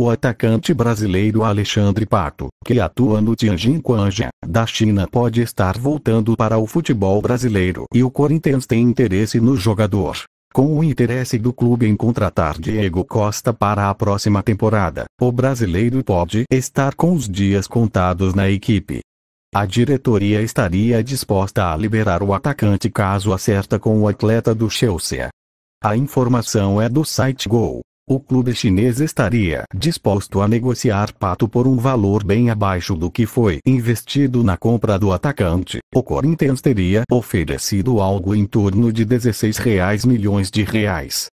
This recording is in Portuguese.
O atacante brasileiro Alexandre Pato, que atua no Tianjin Quanjian, da China pode estar voltando para o futebol brasileiro e o Corinthians tem interesse no jogador. Com o interesse do clube em contratar Diego Costa para a próxima temporada, o brasileiro pode estar com os dias contados na equipe. A diretoria estaria disposta a liberar o atacante caso acerta com o atleta do Chelsea. A informação é do site Gol. O clube chinês estaria disposto a negociar Pato por um valor bem abaixo do que foi investido na compra do atacante. O Corinthians teria oferecido algo em torno de 16 reais milhões de reais.